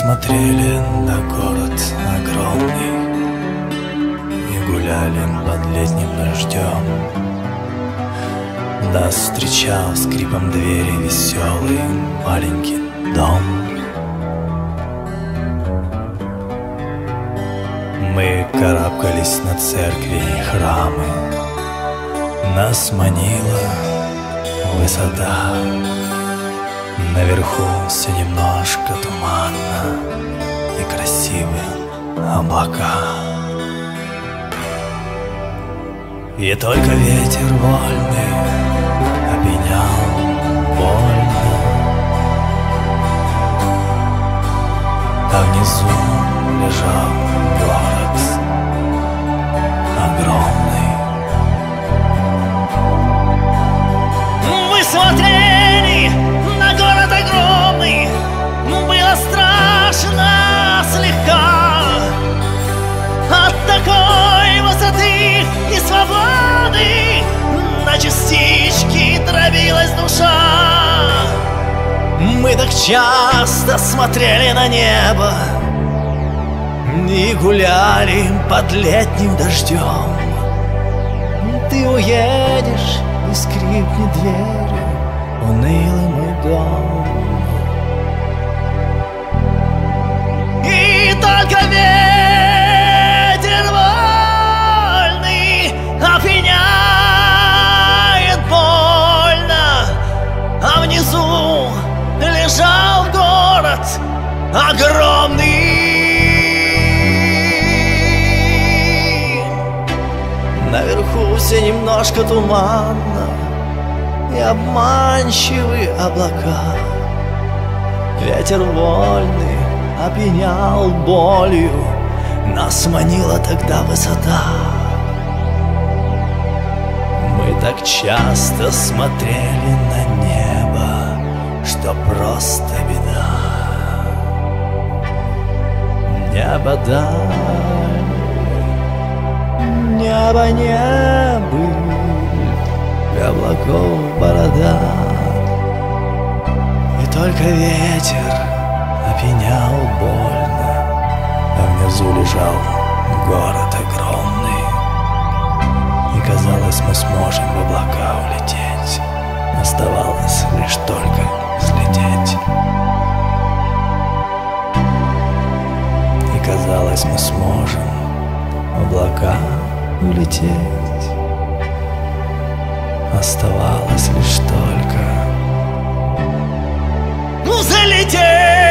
смотрели на город огромный И гуляли под летним дождем. Нас встречал скрипом двери веселый маленький дом. Мы карабкались на церкви и храмы. Нас манила высота Наверху все немножко туманно И красивые облака. И только ветер вольный Опенял больно. А внизу лежал город часто смотрели на небо. И гуляли под летним дождем. Ты уедешь и скрипнет дверь Унылый мой дом огромный. Наверху все немножко туманно И обманчивые облака. Ветер вольный опьянял болью Нас манила тогда высота. Мы так часто смотрели на небо Что просто беда Небо даль Небо не быль, облаков борода И только ветер опьянял больно А внизу лежал город огромный. И казалось, мы сможем в облака улететь. Оставалось лишь только взлететь казалось, мы сможем в облака улететь Оставалось лишь только Ну, залететь!